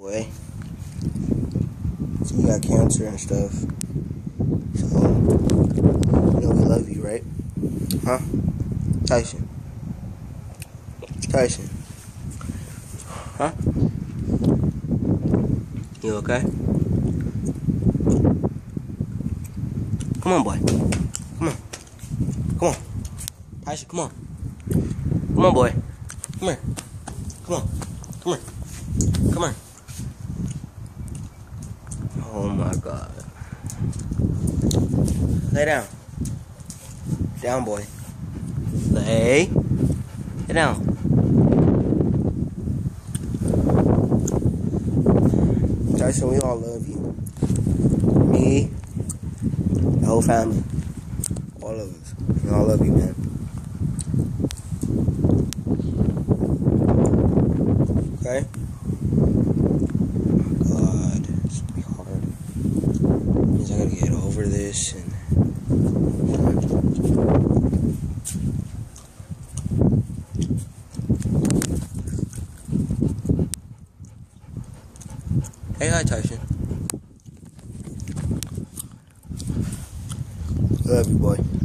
Boy. So you got cancer and stuff. So, you know we love you, right? Huh? Tyson. Tyson. Huh? You okay? Come on, boy. Come on. Come on. Tyson, come on. Come on, boy. Come here. Come on. Come here. Come here. Oh my god. Lay down. Down, boy. Lay. Lay down. Tyson, we all love you. Me, the whole family. All of us. We all love you, man. Okay? This and Hey, hi, Tyson. Love you, boy.